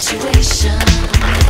Situation.